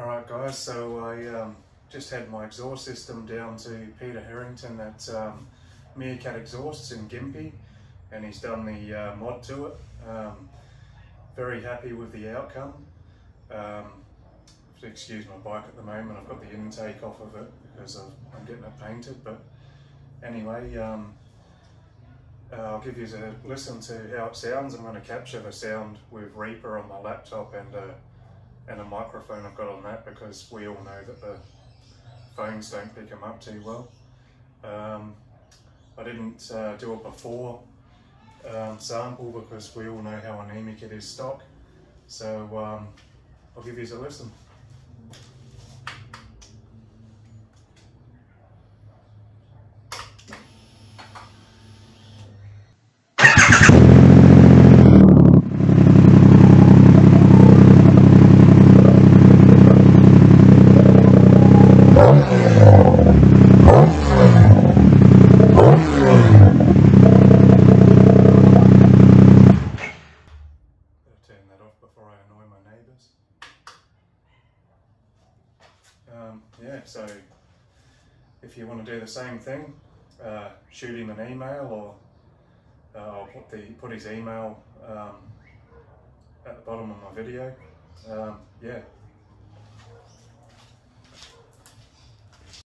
Alright guys, so I um, just had my exhaust system down to Peter Harrington at um, Meerkat Exhausts in Gympie and he's done the uh, mod to it. Um, very happy with the outcome. Um, excuse my bike at the moment, I've got the intake off of it because I'm getting it painted but anyway um, uh, I'll give you a listen to how it sounds. I'm going to capture the sound with Reaper on my laptop and uh, and a microphone I've got on that because we all know that the phones don't pick them up too well. Um, I didn't uh, do it before um, sample because we all know how anemic it is stock. So um, I'll give you a listen. turn that off before I annoy my neighbours. Um, turn that off before I annoy my neighbors. Yeah, so if you want to do the same thing, uh, shoot him an email or uh, I'll put, the, put his email um, at the bottom of my video. Um, yeah,